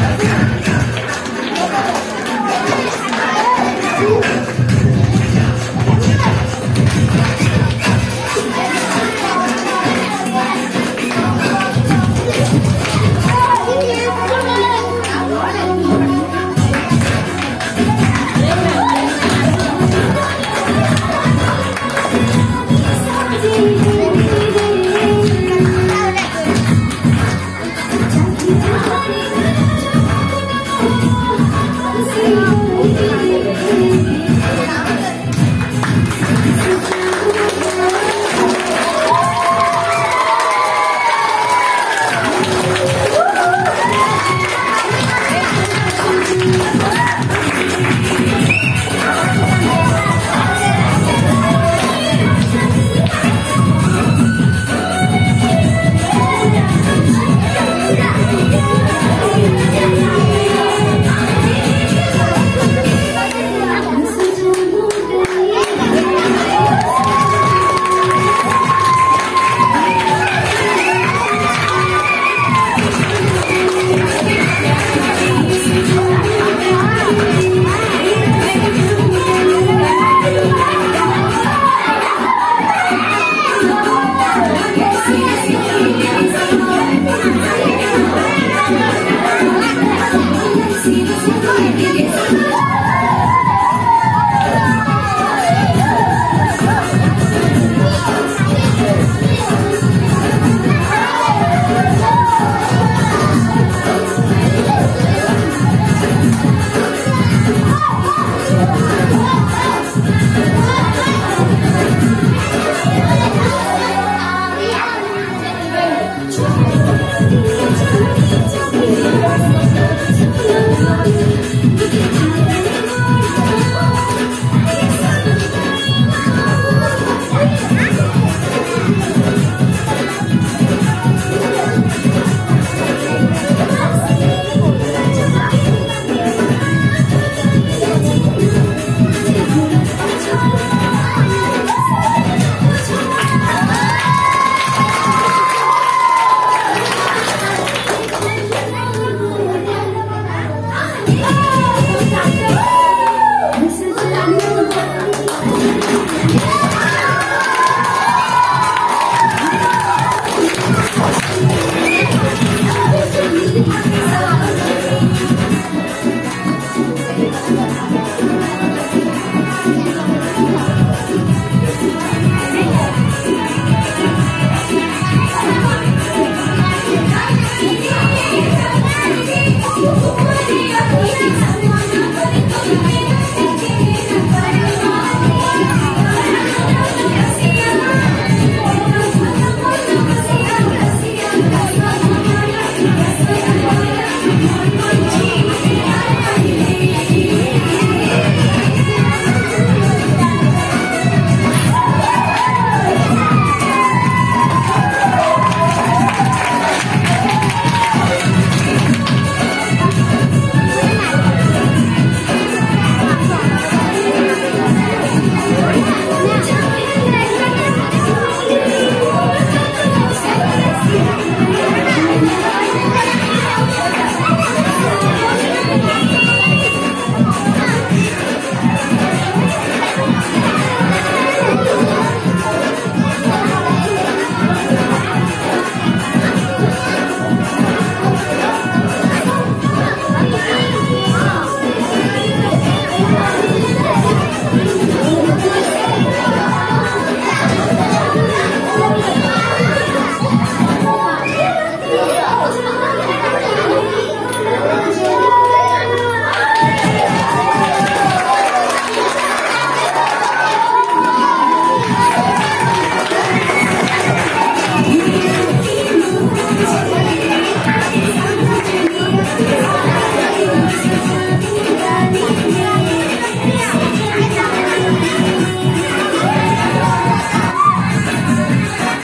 yeah you.